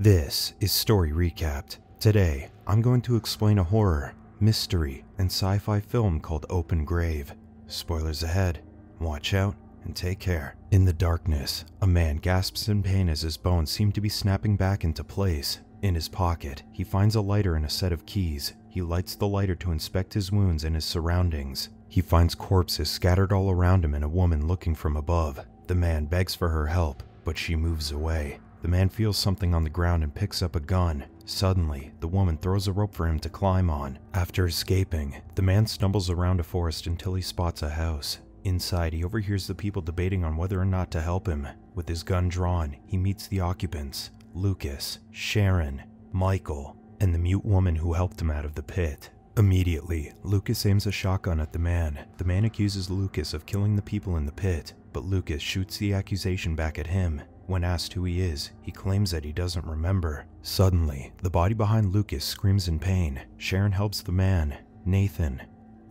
This is Story Recapped. Today, I'm going to explain a horror, mystery, and sci fi film called Open Grave. Spoilers ahead. Watch out and take care. In the darkness, a man gasps in pain as his bones seem to be snapping back into place. In his pocket, he finds a lighter and a set of keys. He lights the lighter to inspect his wounds and his surroundings. He finds corpses scattered all around him and a woman looking from above. The man begs for her help, but she moves away. The man feels something on the ground and picks up a gun. Suddenly, the woman throws a rope for him to climb on. After escaping, the man stumbles around a forest until he spots a house. Inside, he overhears the people debating on whether or not to help him. With his gun drawn, he meets the occupants Lucas, Sharon, Michael, and the mute woman who helped him out of the pit. Immediately, Lucas aims a shotgun at the man. The man accuses Lucas of killing the people in the pit, but Lucas shoots the accusation back at him. When asked who he is, he claims that he doesn't remember. Suddenly, the body behind Lucas screams in pain. Sharon helps the man, Nathan.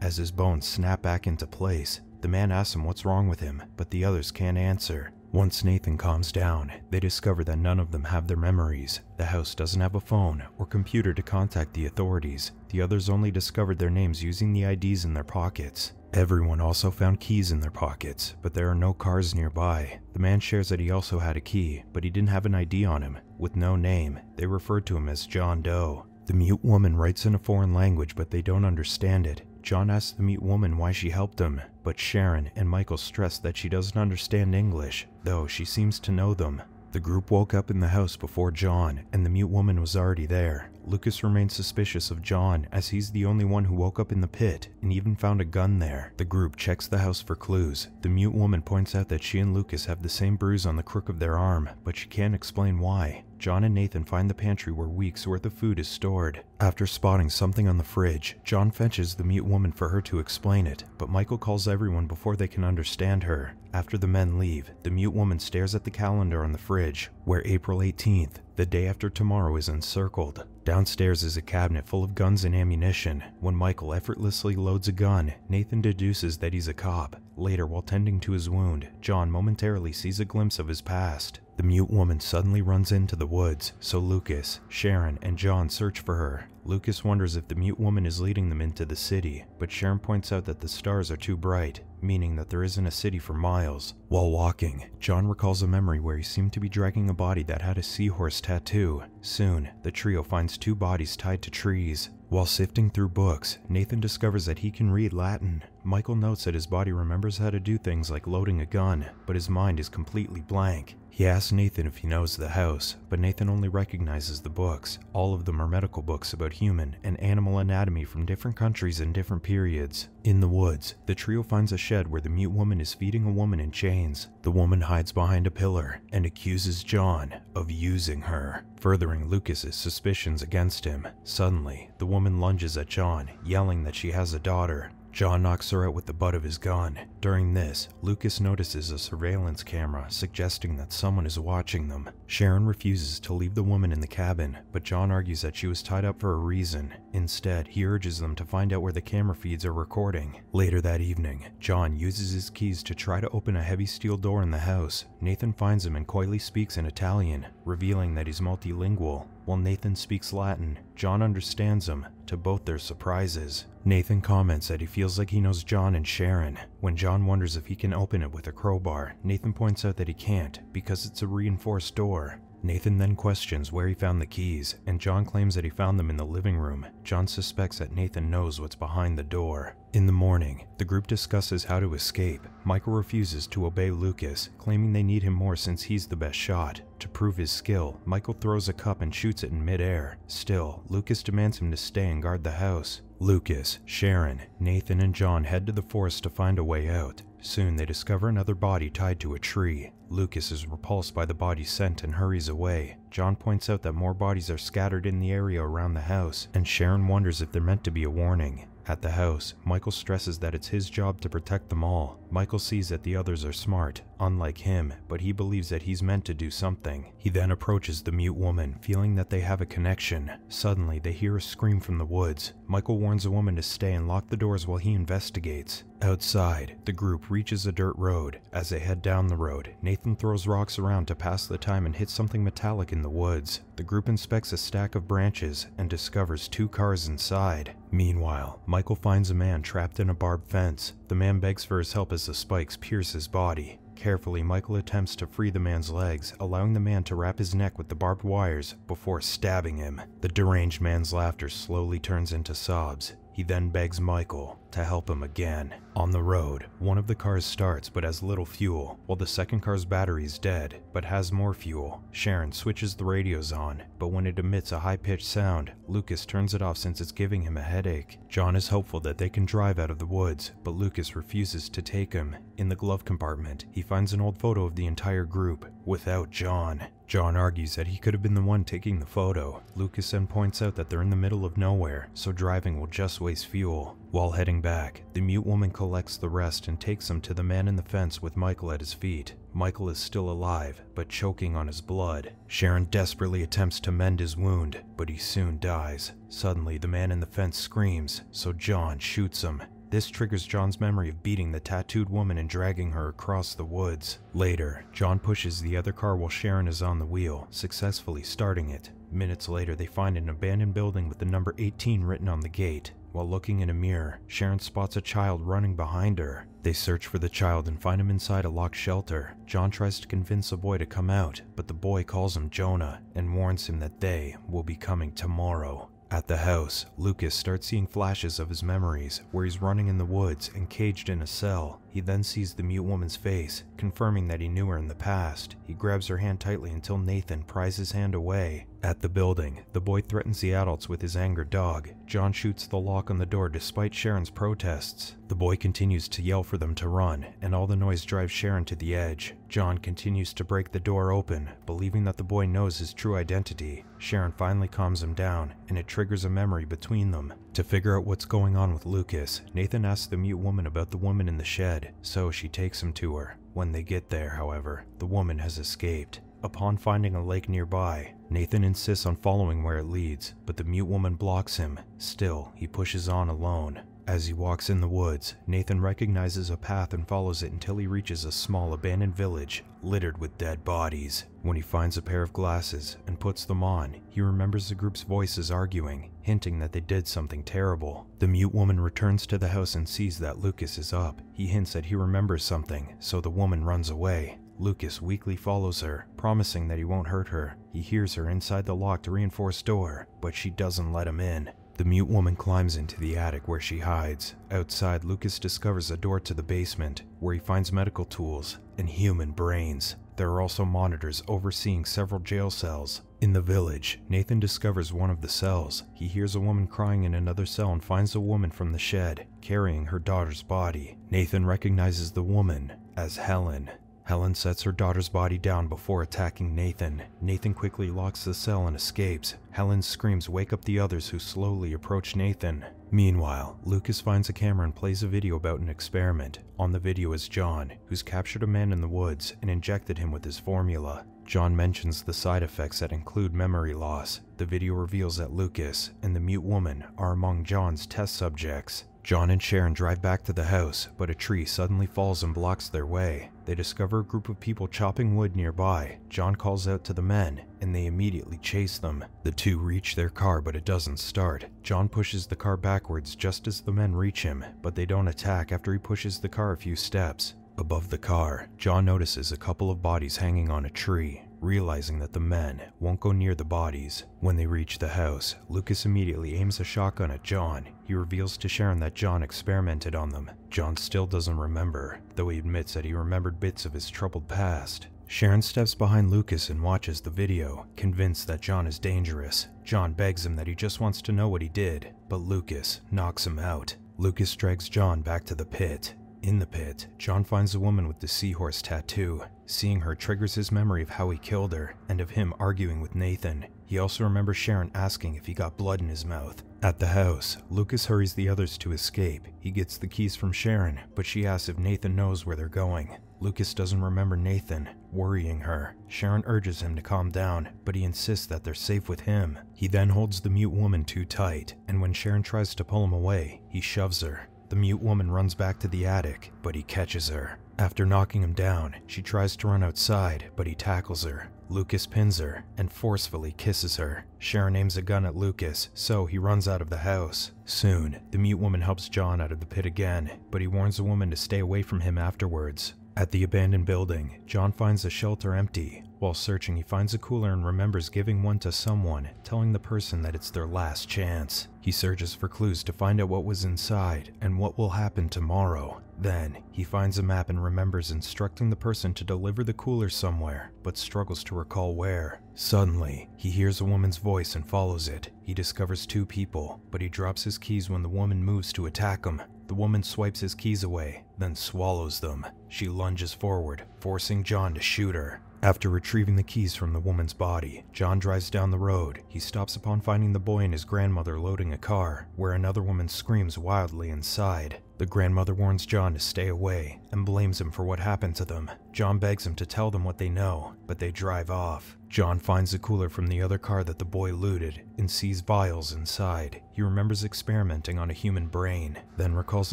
As his bones snap back into place, the man asks him what's wrong with him, but the others can't answer. Once Nathan calms down, they discover that none of them have their memories. The house doesn't have a phone or computer to contact the authorities. The others only discovered their names using the IDs in their pockets. Everyone also found keys in their pockets, but there are no cars nearby. The man shares that he also had a key, but he didn't have an ID on him. With no name, they referred to him as John Doe. The mute woman writes in a foreign language, but they don't understand it. John asks the mute woman why she helped him, but Sharon and Michael stress that she doesn't understand English, though she seems to know them. The group woke up in the house before John, and the mute woman was already there. Lucas remains suspicious of John as he's the only one who woke up in the pit and even found a gun there. The group checks the house for clues. The mute woman points out that she and Lucas have the same bruise on the crook of their arm, but she can't explain why. John and Nathan find the pantry where weeks worth of food is stored. After spotting something on the fridge, John fetches the mute woman for her to explain it, but Michael calls everyone before they can understand her. After the men leave, the mute woman stares at the calendar on the fridge, where April 18th, the day after tomorrow, is encircled. Downstairs is a cabinet full of guns and ammunition. When Michael effortlessly loads a gun, Nathan deduces that he's a cop. Later, while tending to his wound, John momentarily sees a glimpse of his past. The mute woman suddenly runs into the woods, so Lucas, Sharon, and John search for her. Lucas wonders if the mute woman is leading them into the city, but Sharon points out that the stars are too bright, meaning that there isn't a city for miles. While walking, John recalls a memory where he seemed to be dragging a body that had a seahorse tattoo. Soon, the trio finds two bodies tied to trees. While sifting through books, Nathan discovers that he can read Latin. Michael notes that his body remembers how to do things like loading a gun, but his mind is completely blank. He asks Nathan if he knows the house, but Nathan only recognizes the books. All of them are medical books about human and animal anatomy from different countries and different periods. In the woods, the trio finds a shed where the mute woman is feeding a woman in chains. The woman hides behind a pillar and accuses John of using her, furthering Lucas's suspicions against him. Suddenly, the woman lunges at John, yelling that she has a daughter. John knocks her out with the butt of his gun. During this, Lucas notices a surveillance camera suggesting that someone is watching them. Sharon refuses to leave the woman in the cabin, but John argues that she was tied up for a reason. Instead, he urges them to find out where the camera feeds are recording. Later that evening, John uses his keys to try to open a heavy steel door in the house. Nathan finds him and coyly speaks in Italian, revealing that he's multilingual. While Nathan speaks Latin, John understands him, to both their surprises. Nathan comments that he feels like he knows John and Sharon. When John wonders if he can open it with a crowbar, Nathan points out that he can't because it's a reinforced door. Nathan then questions where he found the keys, and John claims that he found them in the living room. John suspects that Nathan knows what's behind the door. In the morning, the group discusses how to escape. Michael refuses to obey Lucas, claiming they need him more since he's the best shot. To prove his skill, Michael throws a cup and shoots it in midair. Still, Lucas demands him to stay and guard the house. Lucas, Sharon, Nathan, and John head to the forest to find a way out. Soon they discover another body tied to a tree. Lucas is repulsed by the body's scent and hurries away. John points out that more bodies are scattered in the area around the house, and Sharon wonders if they're meant to be a warning. At the house, Michael stresses that it's his job to protect them all. Michael sees that the others are smart, unlike him, but he believes that he's meant to do something. He then approaches the mute woman, feeling that they have a connection. Suddenly, they hear a scream from the woods. Michael warns the woman to stay and lock the doors while he investigates. Outside, the group reaches a dirt road. As they head down the road, Nathan throws rocks around to pass the time and hits something metallic in the woods. The group inspects a stack of branches and discovers two cars inside. Meanwhile, Michael finds a man trapped in a barbed fence. The man begs for his help as the spikes pierce his body. Carefully, Michael attempts to free the man's legs, allowing the man to wrap his neck with the barbed wires before stabbing him. The deranged man's laughter slowly turns into sobs. He then begs Michael to help him again. On the road, one of the cars starts but has little fuel, while the second car's battery is dead but has more fuel. Sharon switches the radios on, but when it emits a high pitched sound, Lucas turns it off since it's giving him a headache. John is hopeful that they can drive out of the woods, but Lucas refuses to take him. In the glove compartment, he finds an old photo of the entire group without John. John argues that he could have been the one taking the photo. Lucas then points out that they're in the middle of nowhere, so driving will just waste fuel. While heading back, the mute woman collects the rest and takes them to the man in the fence with Michael at his feet. Michael is still alive, but choking on his blood. Sharon desperately attempts to mend his wound, but he soon dies. Suddenly, the man in the fence screams, so John shoots him. This triggers John's memory of beating the tattooed woman and dragging her across the woods. Later, John pushes the other car while Sharon is on the wheel, successfully starting it. Minutes later, they find an abandoned building with the number 18 written on the gate. While looking in a mirror, Sharon spots a child running behind her. They search for the child and find him inside a locked shelter. John tries to convince the boy to come out, but the boy calls him Jonah and warns him that they will be coming tomorrow. At the house, Lucas starts seeing flashes of his memories, where he's running in the woods and caged in a cell. He then sees the mute woman's face, confirming that he knew her in the past. He grabs her hand tightly until Nathan pries his hand away. At the building, the boy threatens the adults with his anger dog. John shoots the lock on the door despite Sharon's protests. The boy continues to yell for them to run, and all the noise drives Sharon to the edge. John continues to break the door open, believing that the boy knows his true identity. Sharon finally calms him down, and it triggers a memory between them. To figure out what's going on with Lucas, Nathan asks the mute woman about the woman in the shed, so she takes him to her. When they get there, however, the woman has escaped. Upon finding a lake nearby, Nathan insists on following where it leads, but the mute woman blocks him. Still, he pushes on alone. As he walks in the woods, Nathan recognizes a path and follows it until he reaches a small abandoned village littered with dead bodies. When he finds a pair of glasses and puts them on, he remembers the group's voices arguing, hinting that they did something terrible. The mute woman returns to the house and sees that Lucas is up. He hints that he remembers something, so the woman runs away. Lucas weakly follows her, promising that he won't hurt her. He hears her inside the locked reinforced door, but she doesn't let him in. The mute woman climbs into the attic where she hides. Outside, Lucas discovers a door to the basement, where he finds medical tools and human brains. There are also monitors overseeing several jail cells. In the village, Nathan discovers one of the cells. He hears a woman crying in another cell and finds a woman from the shed, carrying her daughter's body. Nathan recognizes the woman as Helen. Helen sets her daughter's body down before attacking Nathan. Nathan quickly locks the cell and escapes. Helen's screams wake up the others who slowly approach Nathan. Meanwhile, Lucas finds a camera and plays a video about an experiment. On the video is John, who's captured a man in the woods and injected him with his formula. John mentions the side effects that include memory loss. The video reveals that Lucas and the mute woman are among John's test subjects. John and Sharon drive back to the house, but a tree suddenly falls and blocks their way. They discover a group of people chopping wood nearby. John calls out to the men, and they immediately chase them. The two reach their car, but it doesn't start. John pushes the car backwards just as the men reach him, but they don't attack after he pushes the car a few steps. Above the car, John notices a couple of bodies hanging on a tree. Realizing that the men won't go near the bodies, when they reach the house, Lucas immediately aims a shotgun at John. He reveals to Sharon that John experimented on them. John still doesn't remember, though he admits that he remembered bits of his troubled past. Sharon steps behind Lucas and watches the video, convinced that John is dangerous. John begs him that he just wants to know what he did, but Lucas knocks him out. Lucas drags John back to the pit. In the pit, John finds a woman with the seahorse tattoo. Seeing her triggers his memory of how he killed her and of him arguing with Nathan. He also remembers Sharon asking if he got blood in his mouth. At the house, Lucas hurries the others to escape. He gets the keys from Sharon, but she asks if Nathan knows where they're going. Lucas doesn't remember Nathan, worrying her. Sharon urges him to calm down, but he insists that they're safe with him. He then holds the mute woman too tight, and when Sharon tries to pull him away, he shoves her. the mute woman runs back to the attic, but he catches her. After knocking him down, she tries to run outside, but he tackles her. Lucas pins her and forcefully kisses her. Sharon aims a gun at Lucas, so he runs out of the house. Soon, the mute woman helps John out of the pit again, but he warns the woman to stay away from him afterwards. At the abandoned building, John finds the shelter empty. While searching, he finds a cooler and remembers giving one to someone, telling the person that it's their last chance. He searches for clues to find out what was inside and what will happen tomorrow. Then, he finds a map and remembers instructing the person to deliver the cooler somewhere, but struggles to recall where. Suddenly, he hears a woman's voice and follows it. He discovers two people, but he drops his keys when the woman moves to attack him. The woman swipes his keys away, then swallows them. She lunges forward, forcing John to shoot her. After retrieving the keys from the woman's body, John drives down the road. He stops upon finding the boy and his grandmother loading a car, where another woman screams wildly inside. The grandmother warns John to stay away and blames him for what happened to them. John begs him to tell them what they know, but they drive off. John finds the cooler from the other car that the boy looted and sees vials inside. He remembers experimenting on a human brain, then recalls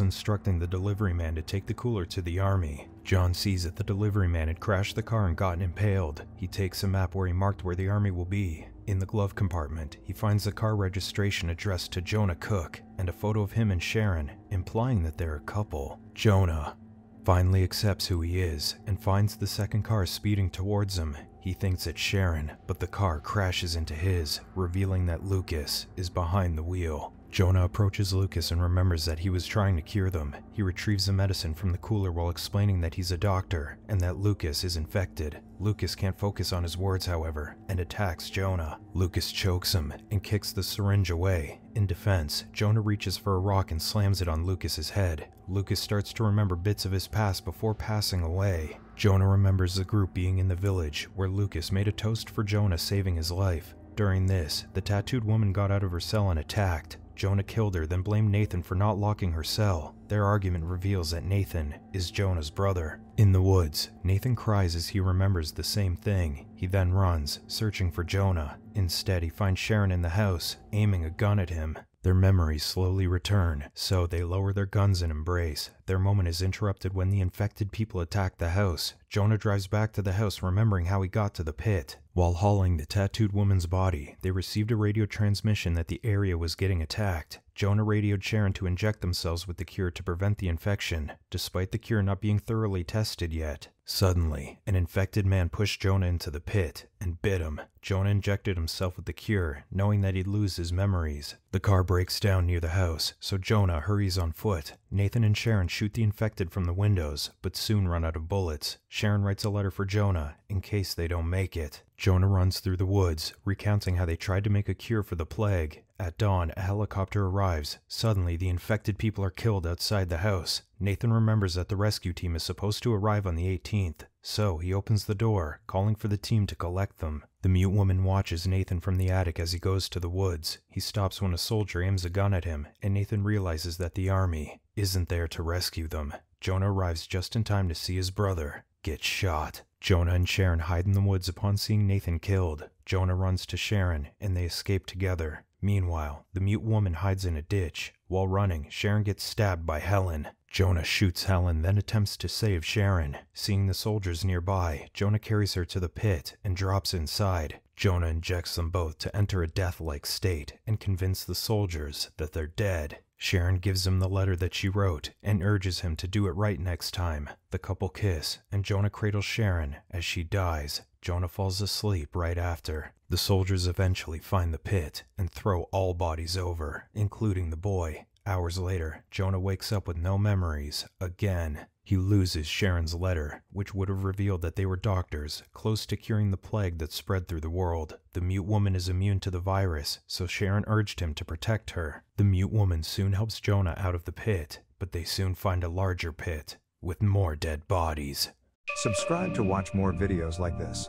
instructing the delivery man to take the cooler to the army. John sees that the delivery man had crashed the car and gotten impaled. He takes a map where he marked where the army will be. In the glove compartment, he finds the car registration addressed to Jonah Cook and a photo of him and Sharon, implying that they're a couple. Jonah finally accepts who he is and finds the second car speeding towards him. He thinks it's Sharon, but the car crashes into his, revealing that Lucas is behind the wheel. Jonah approaches Lucas and remembers that he was trying to cure them. He retrieves the medicine from the cooler while explaining that he's a doctor and that Lucas is infected. Lucas can't focus on his words, however, and attacks Jonah. Lucas chokes him and kicks the syringe away. In defense, Jonah reaches for a rock and slams it on Lucas's head. Lucas starts to remember bits of his past before passing away. Jonah remembers the group being in the village where Lucas made a toast for Jonah saving his life. During this, the tattooed woman got out of her cell and attacked. Jonah killed her, then blamed Nathan for not locking her cell. Their argument reveals that Nathan is Jonah's brother. In the woods, Nathan cries as he remembers the same thing. He then runs, searching for Jonah. Instead, he finds Sharon in the house, aiming a gun at him. Their memories slowly return, so they lower their guns and embrace. Their moment is interrupted when the infected people attack the house. Jonah drives back to the house, remembering how he got to the pit. While hauling the tattooed woman's body, they received a radio transmission that the area was getting attacked. Jonah radioed Sharon to inject themselves with the cure to prevent the infection, despite the cure not being thoroughly tested yet. Suddenly, an infected man pushed Jonah into the pit and bit him. Jonah injected himself with the cure, knowing that he'd lose his memories. The car breaks down near the house, so Jonah hurries on foot. Nathan and Sharon shoot the infected from the windows, but soon run out of bullets. Sharon writes a letter for Jonah in case they don't make it. Jonah runs through the woods, recounting how they tried to make a cure for the plague. At dawn, a helicopter arrives. Suddenly, the infected people are killed outside the house. Nathan remembers that the rescue team is supposed to arrive on the 18th, so he opens the door, calling for the team to collect them. The mute woman watches Nathan from the attic as he goes to the woods. He stops when a soldier aims a gun at him, and Nathan realizes that the army isn't there to rescue them. Jonah arrives just in time to see his brother get shot. Jonah and Sharon hide in the woods upon seeing Nathan killed. Jonah runs to Sharon, and they escape together. Meanwhile, the mute woman hides in a ditch. While running, Sharon gets stabbed by Helen. Jonah shoots Helen, then attempts to save Sharon. Seeing the soldiers nearby, Jonah carries her to the pit and drops inside. Jonah injects them both to enter a death like state and convince the soldiers that they're dead. Sharon gives him the letter that she wrote and urges him to do it right next time. The couple kiss, and Jonah cradles Sharon as she dies. Jonah falls asleep right after. The soldiers eventually find the pit and throw all bodies over, including the boy. Hours later, Jonah wakes up with no memories again. He loses Sharon's letter, which would have revealed that they were doctors close to curing the plague that spread through the world. The mute woman is immune to the virus, so Sharon urged him to protect her. The mute woman soon helps Jonah out of the pit, but they soon find a larger pit with more dead bodies. Subscribe to watch more videos like this.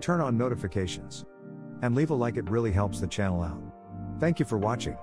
Turn on notifications. And leave a like, it really helps the channel out. Thank you for watching.